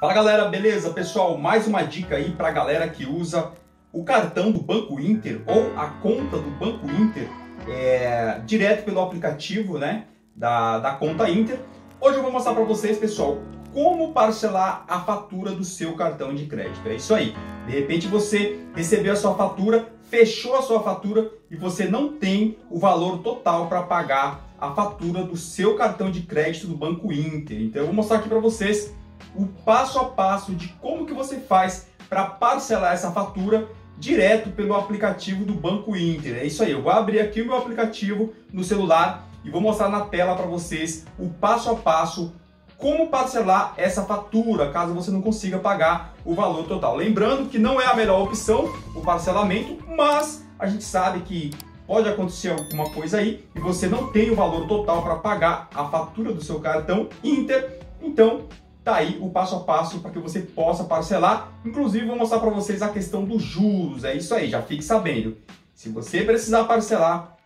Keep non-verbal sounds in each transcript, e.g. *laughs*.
Fala galera, beleza? Pessoal, mais uma dica aí para galera que usa o cartão do Banco Inter ou a conta do Banco Inter é, direto pelo aplicativo né, da, da conta Inter. Hoje eu vou mostrar para vocês, pessoal, como parcelar a fatura do seu cartão de crédito. É isso aí. De repente você recebeu a sua fatura, fechou a sua fatura e você não tem o valor total para pagar a fatura do seu cartão de crédito do Banco Inter. Então eu vou mostrar aqui para vocês o passo a passo de como que você faz para parcelar essa fatura direto pelo aplicativo do Banco Inter. É isso aí, eu vou abrir aqui o meu aplicativo no celular e vou mostrar na tela para vocês o passo a passo como parcelar essa fatura, caso você não consiga pagar o valor total. Lembrando que não é a melhor opção o parcelamento, mas a gente sabe que pode acontecer alguma coisa aí e você não tem o valor total para pagar a fatura do seu cartão Inter, então tá aí o passo a passo para que você possa parcelar. Inclusive, vou mostrar para vocês a questão dos juros. É isso aí, já fique sabendo. Se você precisar parcelar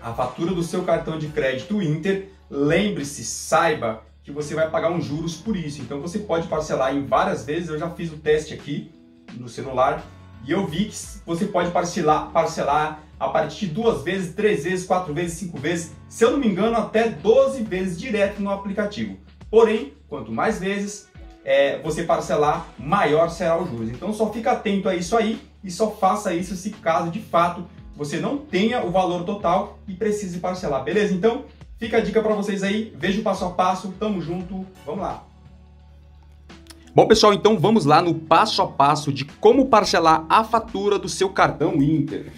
a fatura do seu cartão de crédito Inter, lembre-se, saiba que você vai pagar uns juros por isso. Então você pode parcelar em várias vezes. Eu já fiz o teste aqui no celular e eu vi que você pode parcelar, parcelar a partir de duas vezes, três vezes, quatro vezes, cinco vezes, se eu não me engano, até 12 vezes direto no aplicativo. Porém, quanto mais vezes é, você parcelar, maior será os juros. Então só fica atento a isso aí e só faça isso se caso de fato você não tenha o valor total e precise parcelar, beleza? Então fica a dica para vocês aí, veja o passo a passo, tamo junto, vamos lá. Bom, pessoal, então vamos lá no passo a passo de como parcelar a fatura do seu cartão Inter.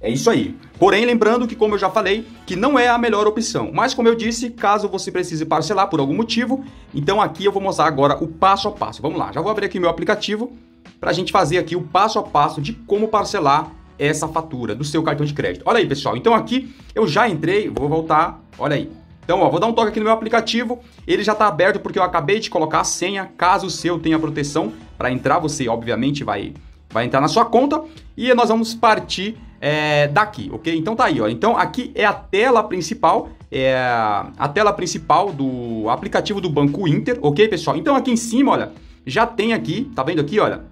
É isso aí. Porém, lembrando que, como eu já falei, que não é a melhor opção. Mas, como eu disse, caso você precise parcelar por algum motivo, então aqui eu vou mostrar agora o passo a passo. Vamos lá, já vou abrir aqui meu aplicativo para a gente fazer aqui o passo a passo de como parcelar essa fatura do seu cartão de crédito. Olha aí, pessoal. Então aqui eu já entrei, vou voltar, olha aí. Então, ó, vou dar um toque aqui no meu aplicativo. Ele já está aberto porque eu acabei de colocar a senha. Caso o seu tenha proteção para entrar, você obviamente vai vai entrar na sua conta e nós vamos partir é, daqui, ok? Então tá aí, ó. Então aqui é a tela principal, é a tela principal do aplicativo do Banco Inter, ok, pessoal? Então aqui em cima, olha, já tem aqui, tá vendo aqui, olha?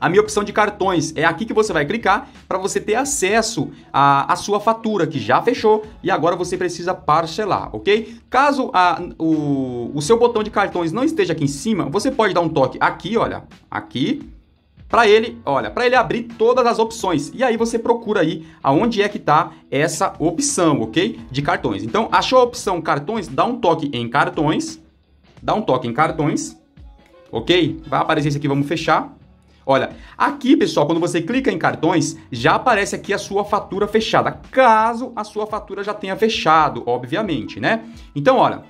A minha opção de cartões é aqui que você vai clicar para você ter acesso à, à, sua fatura que já fechou e agora você precisa parcelar, ok? Caso a, o, o seu botão de cartões não esteja aqui em cima, você pode dar um toque aqui, olha, aqui, para ele, olha, para ele abrir todas as opções. E aí você procura aí aonde é que está essa opção, ok? De cartões. Então, achou a opção cartões? Dá um toque em cartões. Dá um toque em cartões. Ok? Vai aparecer isso aqui, vamos fechar. Olha, aqui, pessoal, quando você clica em cartões, já aparece aqui a sua fatura fechada, caso a sua fatura já tenha fechado, obviamente, né? Então, olha,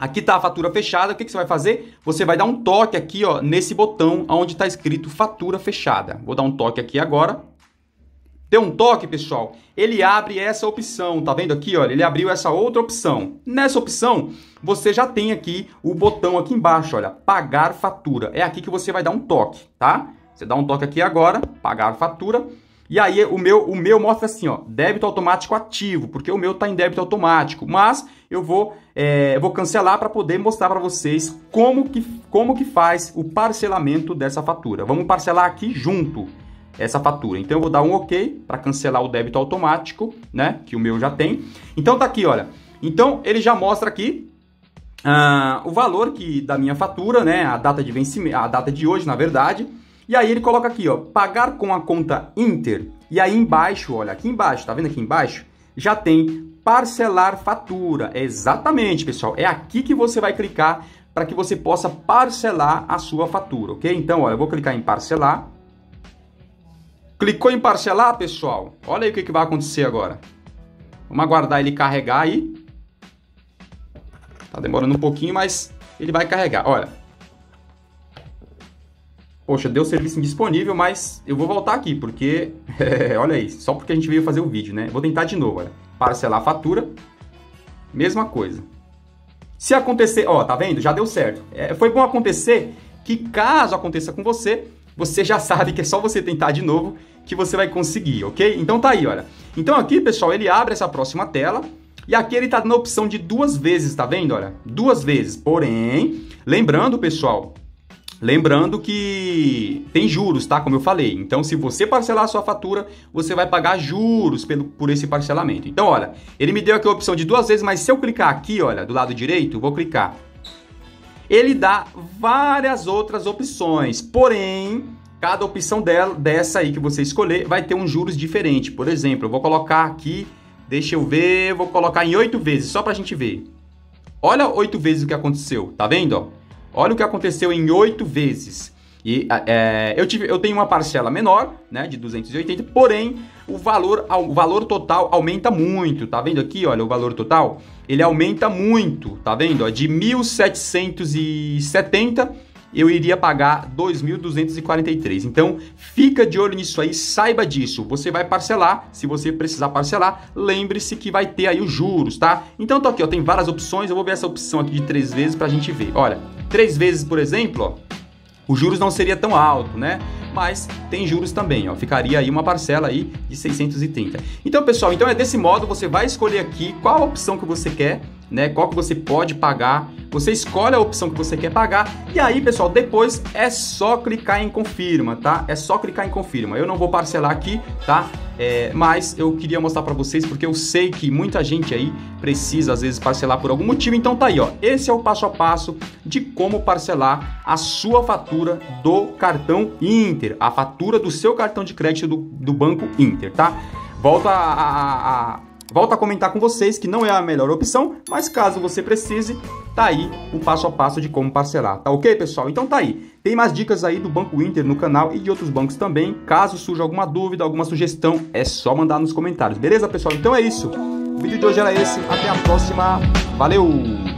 Aqui está a fatura fechada. O que, que, você vai fazer? Você vai dar um toque aqui, ó, nesse botão onde está escrito fatura fechada. Vou dar um toque aqui agora. Deu um toque, pessoal. Ele abre essa opção. Tá vendo aqui, ó? Ele abriu essa outra opção. Nessa opção, você já tem aqui o botão aqui embaixo, olha, pagar fatura. É aqui que você vai dar um toque, tá? Você dá um toque aqui agora, pagar fatura. E aí o meu, o meu mostra assim, ó, débito automático ativo, porque o meu está em débito automático. Mas eu vou, é, vou cancelar para poder mostrar para vocês como que, como que faz o parcelamento dessa fatura. Vamos parcelar aqui junto essa fatura. Então eu vou dar um OK para cancelar o débito automático, né? Que o meu já tem. Então tá aqui, olha. Então ele já mostra aqui uh, o valor que da minha fatura, né? A data de vencimento, a data de hoje, na verdade. E aí ele coloca aqui, ó, pagar com a conta Inter. E aí embaixo, olha, aqui embaixo, tá vendo aqui embaixo? Já tem parcelar fatura. Exatamente, pessoal. É aqui que você vai clicar para que você possa parcelar a sua fatura, ok? Então, olha, eu vou clicar em parcelar. Clicou em parcelar, pessoal? Olha aí o que, que vai acontecer agora. Vamos aguardar ele carregar aí. Tá demorando um pouquinho, mas ele vai carregar. Olha, poxa, deu serviço indisponível, mas eu vou voltar aqui, porque, *laughs* é, olha aí, só porque a gente veio fazer o vídeo, né? Vou tentar de novo, olha. Parcelar a fatura, mesma coisa. Se acontecer, ó, tá vendo? Já deu certo. É, foi bom acontecer que caso aconteça com você, você já *laughs* sabe que é só você tentar de novo que você vai conseguir, ok? Então tá aí, olha. Então aqui, pessoal, ele abre essa próxima tela e aqui ele tá dando a opção de duas vezes, tá vendo? Olha, duas vezes. Porém, lembrando, pessoal, Lembrando que tem juros, tá? Como eu falei. Então, se você parcelar a sua fatura, você vai pagar juros pelo, por esse parcelamento. Então, olha, ele me deu aqui a opção de duas vezes, mas se eu clicar aqui, olha, do lado direito, vou clicar. Ele dá várias outras opções, porém, cada opção dela, dessa aí que você escolher vai ter um juros diferente. Por exemplo, eu vou colocar aqui, deixa eu ver, vou colocar em oito vezes, só pra gente ver. Olha oito vezes o que aconteceu, tá vendo? Ó? Olha o que aconteceu em oito vezes. E é, eu, tive, eu tenho uma parcela menor, né, de 280, porém o valor, o valor total aumenta muito, tá vendo aqui, olha, o valor total, ele aumenta muito, tá vendo? Ó, de 1.770 eu iria pagar 2.243. Então, fica de olho nisso aí, saiba disso. Você vai parcelar, se você precisar parcelar, lembre-se que vai ter aí os juros, tá? Então, tô aqui, ó, tem várias opções, eu vou ver essa opção aqui de três vezes pra gente ver. Olha, três vezes, por exemplo, ó, os juros não seria tão alto, né? Mas tem juros também, ó, ficaria aí uma parcela aí de 630. Então, pessoal, então é desse modo, você vai escolher aqui qual a opção que você quer, né? Qual que você pode pagar. Você escolhe a opção que você quer pagar e aí, pessoal, depois é só clicar em confirma, tá? É só clicar em confirma. Eu não vou parcelar aqui, tá? É, mas eu queria mostrar para vocês porque eu sei que muita gente aí precisa às vezes parcelar por algum motivo. Então tá aí, ó. Esse é o passo a passo de como parcelar a sua fatura do cartão Inter, a fatura do seu cartão de crédito do, do Banco Inter, tá? Volta a, a, a Volto a comentar com vocês que não é a melhor opção, mas caso você precise, tá aí o passo a passo de como parcelar, tá ok, pessoal? Então tá aí. Tem mais dicas aí do Banco Inter no canal e de outros bancos também. Caso surja alguma dúvida, alguma sugestão, é só mandar nos comentários, beleza, pessoal? Então é isso. O vídeo de hoje era esse. Até a próxima. Valeu!